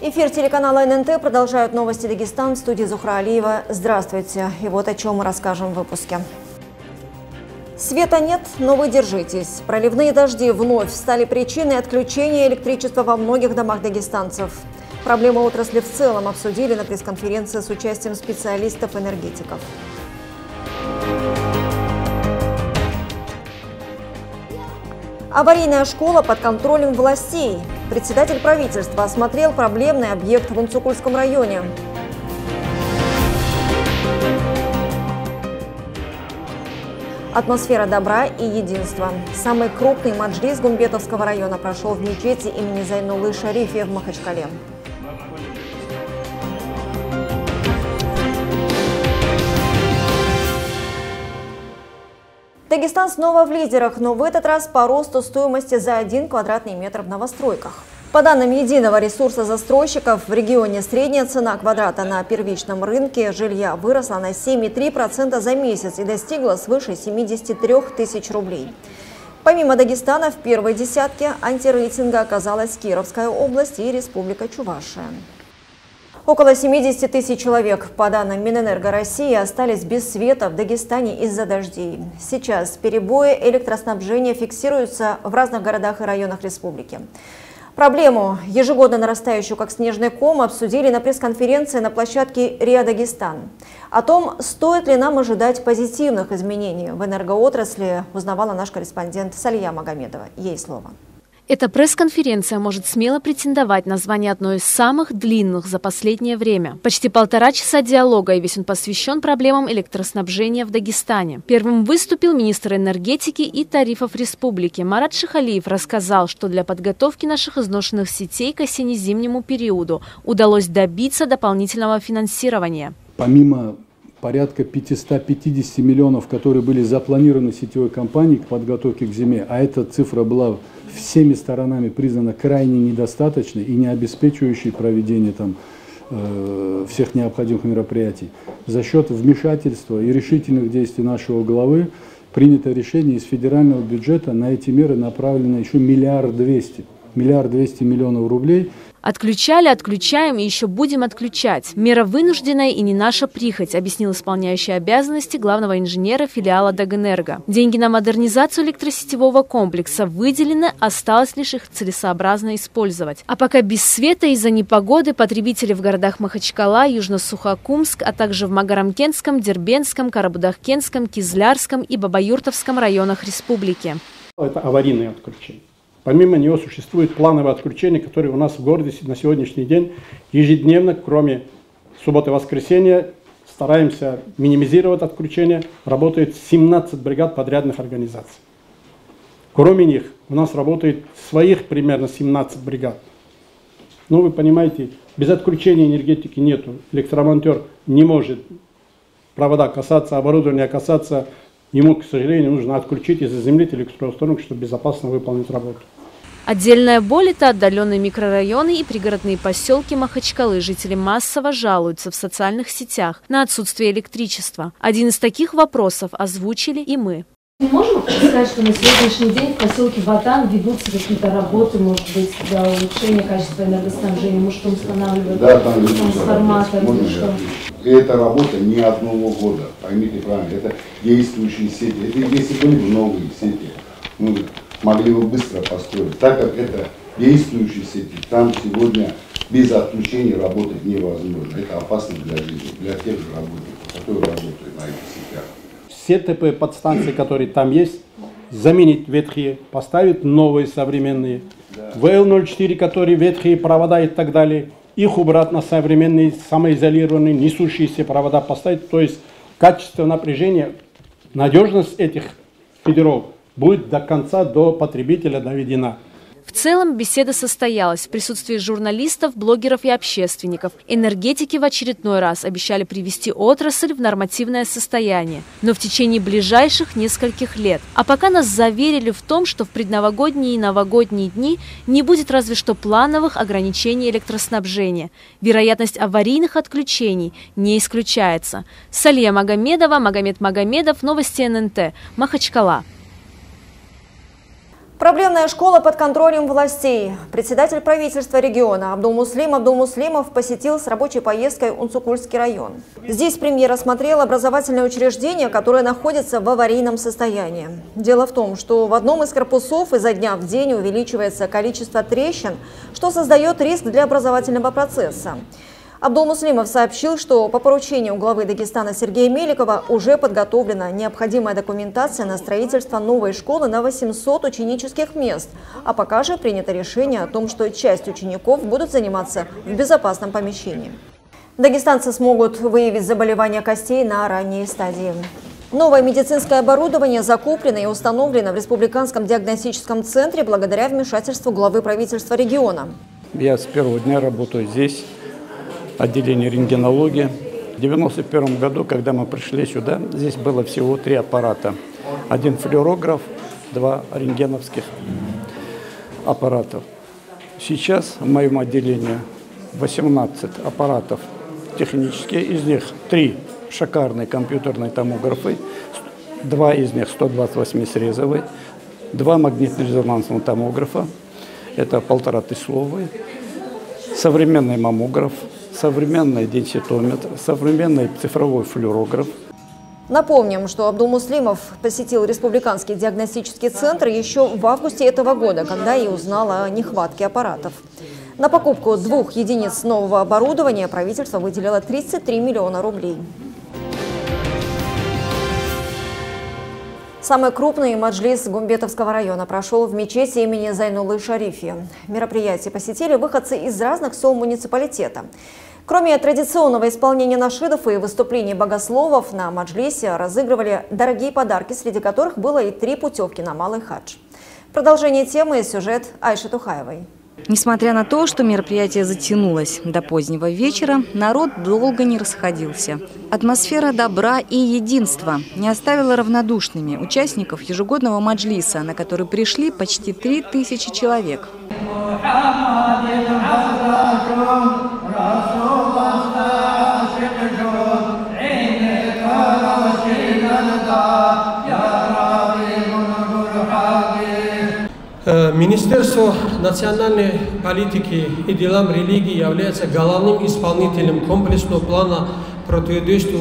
Эфир телеканала ННТ продолжают новости Дагестан в студии Зухра Алиева. Здравствуйте. И вот о чем мы расскажем в выпуске. Света нет, но вы держитесь. Проливные дожди вновь стали причиной отключения электричества во многих домах дагестанцев. Проблемы отрасли в целом обсудили на пресс-конференции с участием специалистов-энергетиков. Аварийная школа под контролем властей. Председатель правительства осмотрел проблемный объект в Унцукульском районе. Атмосфера добра и единства. Самый крупный маджлис Гумбетовского района прошел в мечети имени Зайнулы Шарифи в Махачкале. Дагестан снова в лидерах, но в этот раз по росту стоимости за один квадратный метр в новостройках. По данным единого ресурса застройщиков, в регионе средняя цена квадрата на первичном рынке жилья выросла на 7,3% за месяц и достигла свыше 73 тысяч рублей. Помимо Дагестана в первой десятке антирейтинга оказалась Кировская область и Республика Чувашия. Около 70 тысяч человек, по данным Минэнерго России, остались без света в Дагестане из-за дождей. Сейчас перебои электроснабжения фиксируются в разных городах и районах республики. Проблему, ежегодно нарастающую как снежный ком, обсудили на пресс-конференции на площадке РИА Дагестан. О том, стоит ли нам ожидать позитивных изменений в энергоотрасли, узнавала наш корреспондент Салья Магомедова. Ей слово. Эта пресс-конференция может смело претендовать на звание одной из самых длинных за последнее время. Почти полтора часа диалога, и весь он посвящен проблемам электроснабжения в Дагестане. Первым выступил министр энергетики и тарифов республики. Марат Шихалиев рассказал, что для подготовки наших изношенных сетей к осенне-зимнему периоду удалось добиться дополнительного финансирования. Помимо порядка 550 миллионов, которые были запланированы сетевой компанией к подготовке к зиме, а эта цифра была всеми сторонами признана крайне недостаточной и не обеспечивающей проведение там, э, всех необходимых мероприятий. За счет вмешательства и решительных действий нашего главы принято решение из федерального бюджета на эти меры направлено еще миллиард двести. Миллиард двести миллионов рублей – Отключали, отключаем и еще будем отключать. Мера вынужденная и не наша прихоть, объяснил исполняющий обязанности главного инженера филиала Дагэнерго. Деньги на модернизацию электросетевого комплекса выделены, осталось лишь их целесообразно использовать. А пока без света из-за непогоды потребители в городах Махачкала, Южно-Сухокумск, а также в Магарамкентском, Дербенском, Карабудахкенском, Кизлярском и Бабаюртовском районах республики. Это аварийные отключения. Помимо него существует плановое отключение, которое у нас в городе на сегодняшний день ежедневно, кроме субботы и воскресенья, стараемся минимизировать отключение. Работает 17 бригад подрядных организаций. Кроме них у нас работает своих примерно 17 бригад. Ну, вы понимаете, без отключения энергетики нету. Электромонтер не может провода касаться, оборудования касаться. Ему, к сожалению, нужно отключить и заземлить электроустановку, чтобы безопасно выполнить работу. Отдельная боль – это отдаленные микрорайоны и пригородные поселки Махачкалы. Жители массово жалуются в социальных сетях на отсутствие электричества. Один из таких вопросов озвучили и мы. Мы можем сказать, что на сегодняшний день в поселке Батан ведутся какие-то работы, может быть, для улучшения качества энергоснабжения, может, устанавливают да, там трансформатор или что? И эта работа не одного года, поймите правильно, это действующие сети. Это если были бы новые сети, ну, могли бы быстро построить. Так как это действующие сети, там сегодня без отключения работать невозможно. Это опасно для жизни, для тех же работников, которые работают на этих сетях. Все ТП подстанции, которые там есть, заменить ветхие, поставить новые современные. Да. ВЛ-04, которые ветхие провода и так далее, их убрать на современные, самоизолированные, несущиеся провода поставить. То есть качество напряжения, надежность этих федеров будет до конца, до потребителя доведена. В целом беседа состоялась в присутствии журналистов, блогеров и общественников. Энергетики в очередной раз обещали привести отрасль в нормативное состояние, но в течение ближайших нескольких лет. А пока нас заверили в том, что в предновогодние и новогодние дни не будет разве что плановых ограничений электроснабжения. Вероятность аварийных отключений не исключается. Салия Магомедова, Магомед Магомедов, Новости ННТ, Махачкала. Проблемная школа под контролем властей. Председатель правительства региона Абдулмуслим Абдулмуслимов посетил с рабочей поездкой Унцукульский район. Здесь премьер осмотрел образовательное учреждение, которое находится в аварийном состоянии. Дело в том, что в одном из корпусов изо дня в день увеличивается количество трещин, что создает риск для образовательного процесса. Абдулмуслимов сообщил, что по поручению главы Дагестана Сергея Меликова уже подготовлена необходимая документация на строительство новой школы на 800 ученических мест. А пока же принято решение о том, что часть учеников будут заниматься в безопасном помещении. Дагестанцы смогут выявить заболевания костей на ранней стадии. Новое медицинское оборудование закуплено и установлено в Республиканском диагностическом центре благодаря вмешательству главы правительства региона. Я с первого дня работаю здесь отделение рентгенологии. В 1991 году, когда мы пришли сюда, здесь было всего три аппарата. Один флюорограф, два рентгеновских аппаратов. Сейчас в моем отделении 18 аппаратов технические, из них три шикарные компьютерные томографы, два из них 128-срезовые, два магнитно-резонансных томографа, это полтора тысячеловые, современный маммограф, современный денситометр, современный цифровой флюорограф. Напомним, что Абдулмуслимов посетил Республиканский диагностический центр еще в августе этого года, когда и узнал о нехватке аппаратов. На покупку двух единиц нового оборудования правительство выделило 33 миллиона рублей. Самый крупный маджлис Гумбетовского района прошел в мечети имени Зайнулы Шарифи. Мероприятие посетили выходцы из разных сел муниципалитета. Кроме традиционного исполнения нашидов и выступлений богословов, на Маджлисе разыгрывали дорогие подарки, среди которых было и три путевки на Малый хадж. Продолжение темы сюжет Айши Тухаевой. Несмотря на то, что мероприятие затянулось до позднего вечера, народ долго не расходился. Атмосфера добра и единства не оставила равнодушными участников ежегодного маджлиса, на который пришли почти три тысячи человек. Министерство национальной политики и делам религии является главным исполнителем комплексного плана противодействия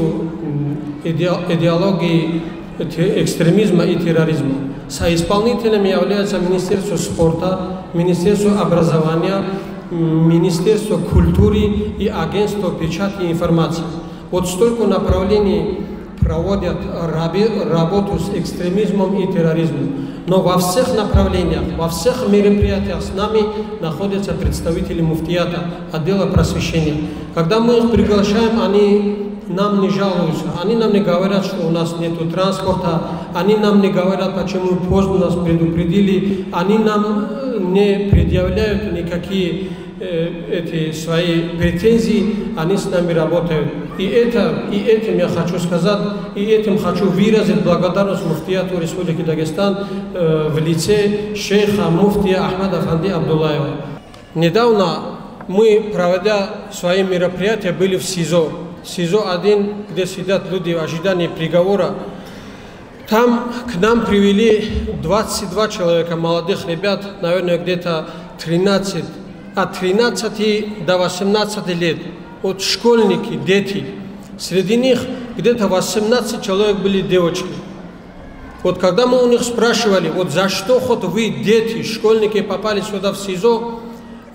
идеологии экстремизма и терроризма. Соисполнителями являются Министерство спорта, Министерство образования, Министерство культуры и Агентство печати и информации. Вот столько направлений проводят работу с экстремизмом и терроризмом. Но во всех направлениях, во всех мероприятиях с нами находятся представители муфтията, отдела просвещения. Когда мы их приглашаем, они нам не жалуются, они нам не говорят, что у нас нет транспорта, они нам не говорят, почему поздно нас предупредили, они нам не предъявляют никакие э, эти свои претензии, они с нами работают. И, это, и этим я хочу сказать, и этим хочу выразить благодарность муфтияту Республики Дагестан э, в лице шейха муфтия Ахмада Фанди Абдуллаева. Недавно мы, проводя свои мероприятия, были в СИЗО. СИЗО-1, где сидят люди в ожидании приговора. Там к нам привели 22 человека, молодых ребят, наверное, где-то 13, от 13 до 18 лет от школьники, дети. Среди них где-то 18 человек были девочки. Вот когда мы у них спрашивали, вот за что хоть вы, дети, школьники, попали сюда в СИЗО,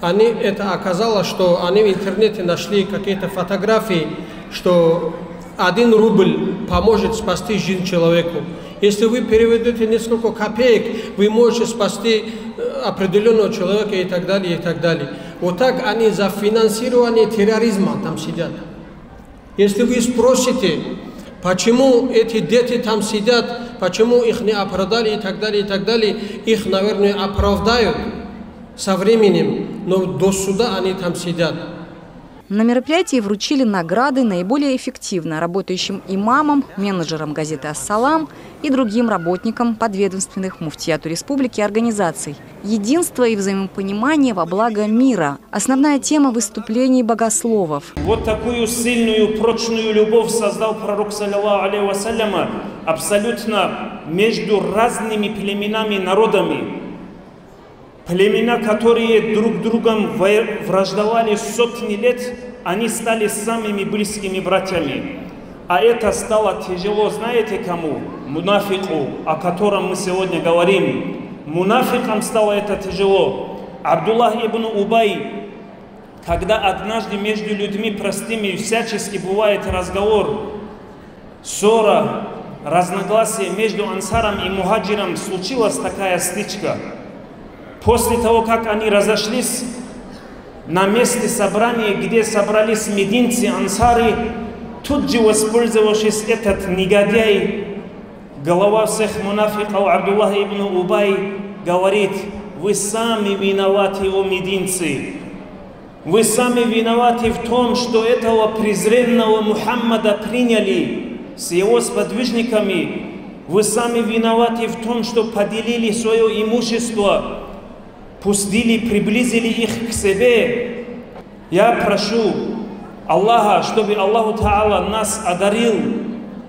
они, это оказалось, что они в интернете нашли какие-то фотографии, что один рубль поможет спасти жизнь человеку. Если вы переведете несколько копеек, вы можете спасти э, определенного человека и так далее, и так далее. Вот так они за финансирование терроризма там сидят. Если вы спросите, почему эти дети там сидят, почему их не оправдали и так далее, и так далее, их, наверное, оправдают со временем, но до суда они там сидят. На мероприятии вручили награды наиболее эффективно работающим имамам, менеджерам газеты «Ассалам» и другим работникам подведомственных муфтияту республики организаций. Единство и взаимопонимание во благо мира – основная тема выступлений богословов. Вот такую сильную, прочную любовь создал пророк, саллиллаху алейхи абсолютно между разными племенами, народами. Племена, которые друг другом враждовали сотни лет, они стали самыми близкими братьями. А это стало тяжело, знаете кому? Мунафику, о котором мы сегодня говорим. Мунафикам стало это тяжело. Абдуллах ибн Убай, когда однажды между людьми простыми всячески бывает разговор, ссора, разногласие между ансаром и мухаджиром, случилась такая стычка. После того, как они разошлись, на месте собрания, где собрались мединцы, ансары, тут же воспользовавшись этот негодяй, глава всех мунафиков Абдуллах ибн Убай говорит, вы сами виноваты, о мединцы. Вы сами виноваты в том, что этого презренного Мухаммада приняли с его сподвижниками. Вы сами виноваты в том, что поделили свое имущество пустили, приблизили их к себе. Я прошу Аллаха, чтобы Аллаху Та'ала нас одарил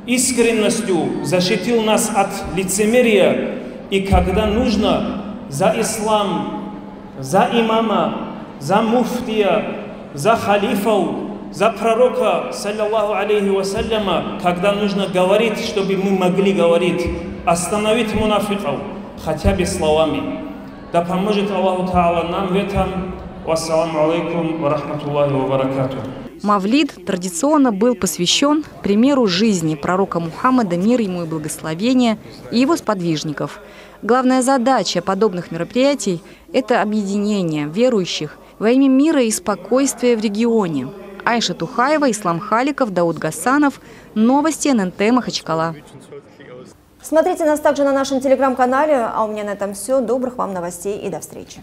искренностью, защитил нас от лицемерия. И когда нужно за ислам, за имама, за муфтия, за халифов, за пророка, саллиллаху алейхи вассаляма, когда нужно говорить, чтобы мы могли говорить, остановить мунафиков хотя бы словами. Да поможет Аллаху Та'ала нам в этом. Вассаламу алейкум ва рахматуллахи ва баракату. Мавлид традиционно был посвящен примеру жизни пророка Мухаммада, мир ему и благословения, и его сподвижников. Главная задача подобных мероприятий – это объединение верующих во имя мира и спокойствия в регионе. Айша Тухаева, Ислам Халиков, Дауд Гасанов. Новости ННТ Махачкала. Смотрите нас также на нашем телеграм-канале. А у меня на этом все. Добрых вам новостей и до встречи.